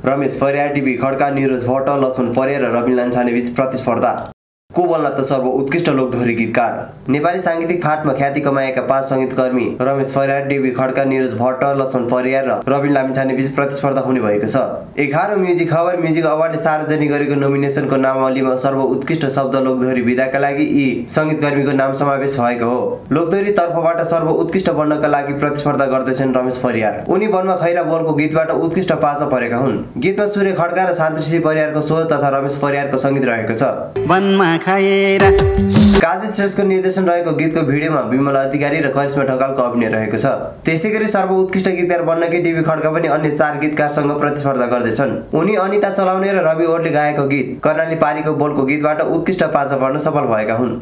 रमेश फरिया टिभी खड्का निरोज भट्ट लक्ष्मण फरिया र रवि लान्छाने बीच प्रतिस्पर्धा। को बल्न त सर्व उत्कृष्ट लोकधोरी गीतकार। नेपाली साङ्गीतिक फाटमा ख्याति कमाएका पाँच सङ्गीतकर्मी रमेश फरियार डेबी खड्का निरोज भट्ट लक्ष्मण परियार र रविन लामिछाने बीच प्रतिस्पर्धा हुने भएको छ। एघारौँ म्युजिक खबर म्युजिक अवार्डले सार्वजनिक गरेको नोमिनेसनको नामावलीमा सर्व उत्कृष्ट शब्द लोकधोरी विधाका लागि यी सङ्गीतकर्मीको नाम समावेश भएको हो। लोकधोरी तर्फबाट सर्व उत्कृष्ट बन्नका लागि प्रतिस्पर्धा गर्दैछन् रमेश परियार। उनी वनमा खैरा बोलको गीतबाट उत्कृष्ट पाचा परेका हुन्। गीतमा सूर्य खड्का र शान्तश्री परियारको स्वर तथा रमेश परियारको सङ्गीत रहेको छ। खाएर काजी श्रेष्ठको निर्देशन रहेको गीतको भिडियोमा विमल अधिकारी र करिश्मा ढकालको अभिनय रहेको छ। त्यसै गरी सर्व उत्कृष्ट गीतकार बन्नकी डिबी खड्का पनि अन्य चार गीतकारसँग प्रतिस्पर्धा गर्दैछन्। उनी अनिता चलाउने र रवि ओडले गाएको गीत कर्णाली पारीको बोलको गीतबाट उत्कृष्ट पाचा पर्न सफल भएका हुन्।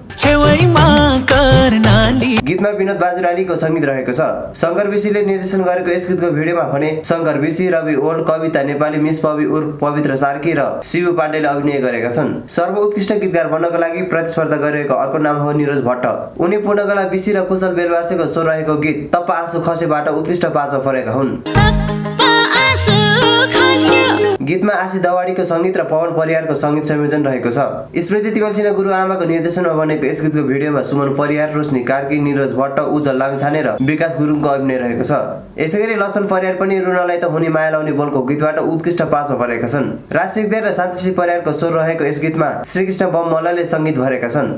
गीतमा विनोद बाजुरालीको सङ्गीत रहेको छ। शङ्कर विशीले निर्देशन गरेको यस गीतको भिडियोमा भने शङ्कर विशी रवि ओल कविता नेपाली मिस पवि उर्फ पवित्र सार्की र शिव पाण्डेले अभिनय गरेका छन्। सर्व उत्कृष्ट गीतकार बन्नको लागि प्रतिस्पर्धा गरिरहेको अर्को नाम हो निरोज भट्ट। उनी पूर्णकला विशी र कुशल बेलवासेको स्वर रहेको गीत तप्पा आँसु खसेबाट उत्कृष्ट पाचा परेका हुन्। गीतमा आशी दवाडीको सङ्गीत र पवन परियारको सङ्गीत संयोजन रहेको छ। स्मृति तिमलसिना गुरु आमाको निर्देशनमा बनेको यस गीतको भिडियोमा सुमन परियार रोशनी कार्की निरज भट्ट उज्जवल लामिछाने र विकास गुरुङको अभिनय रहेको छ। यसै गरी लक्ष्मण परियार पनि रुनलाई त हुने माया लाउने बोलको गीतबाट उत्कृष्ट पाँचो परेका छन्। राज सिगदेर र शान्तिश्री परियारको स्वर रहेको यस गीतमा श्रीकृष्ण बम मल्लले सङ्गीत भरेका छन्।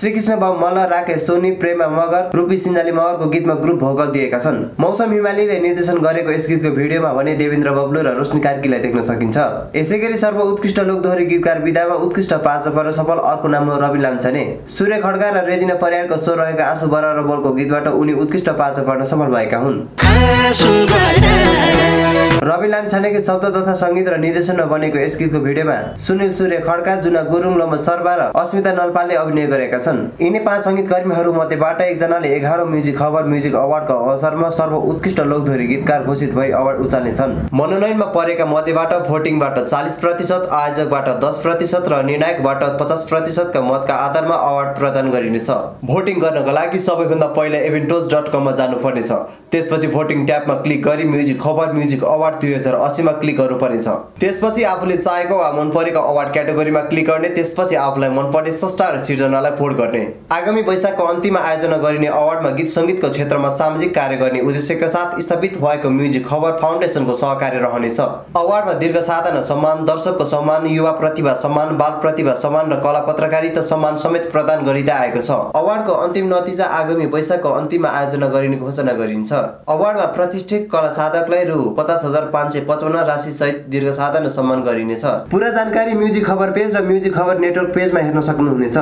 श्रीकृष्ण बम मल्ल राकेश सोनी प्रेमा मगर रूपी सिन्जाली मगरको गीतमा ग्रुप भोकल दिएका छन्। मौसम हिमालीले निर्देशन गरेको यस गीतको भिडियोमा भने देवेन्द्र बब्लु र रोशनी कार्कीलाई देख्न सकिन्छ। यसै गरी सर्व उत्कृष्ट लोकदोहोरी गीतकार विधामा उत्कृष्ट पाँच सफल अर्को नाम हो रवि लाम्छाने सूर्य खड्का र रेजिना परियारको स्वर रहेको आँसु बर र बोलको गीतबाट उनी उत्कृष्ट पाँच सफल भएका हुन्। रवि लामछानेको शब्द तथा सङ्गीत र निर्देशनमा बनेको यस गीतको भिडियोमा सुनिल सूर्य खड्का जुना गुरुङ लोम शर्मा र अस्मिता नलपालले अभिनय गरेका छन्। यिनी पाँच सङ्गीतकर्मीहरू मध्येबाट एकजनाले एघारौँ म्युजिक खबर म्युजिक अवार्डको अवसरमा सर्व उत्कृष्ट लोकधोरी गीतकार घोषित भई अवार्ड उचाल्नेछन् मनोनयनमा परेका मध्येबाट भोटिङबाट चालिस प्रतिशत आयोजकबाट दस प्रतिशत र निर्णायकबाट पचास प्रतिशतका मतका आधारमा अवार्ड प्रदान गरिनेछ। भोटिङ गर्नको लागि सबैभन्दा पहिला एभेन्टोज डट कममा जानुपर्नेछ। त्यसपछि भोटिङ ट्याबमा क्लिक गरी म्युजिक खबर म्युजिक अवार्ड दुई हजार अस्सीमा क्लिक गर्नुपर्नेछ। त्यसपछि आफूले चाहेको वा मन परेको अवार्ड क्याटेगोरीमा क्लिक गर्ने त्यसपछि आफूलाई मनपर्ने स्रष्टा र सिर्जनालाई भोट गर्ने। आगामी वैशाखको अन्तिममा आयोजना गरिने अवार्डमा गीत सङ्गीतको क्षेत्रमा सामाजिक कार्य गर्ने उद्देश्यका साथ स्थापित भएको म्युजिक खबर फाउन्डेसनको सहकार्य रहनेछ। अवार्डमा दीर्घ साधना सम्मान दर्शकको सम्मान युवा प्रतिभा सम्मान बाल प्रतिभा सम्मान र कला पत्रकारिता सम्मान समेत प्रदान गरिँदै आएको छ। अवार्डको अन्तिम नतिजा आगामी वैशाखको अन्तिममा आयोजना गरिने घोषणा गरिन्छ। अवार्डमा प्रतिष्ठित कला साधकलाई रु पचास हजार पाँच सय पचपन्न राशि सहित दीर्घ साधन सम्मान गरिनेछ। पुरा जानकारी म्युजिक खबर पेज र म्युजिक खबर नेटवर्क पेजमा हेर्न सक्नुहुनेछ।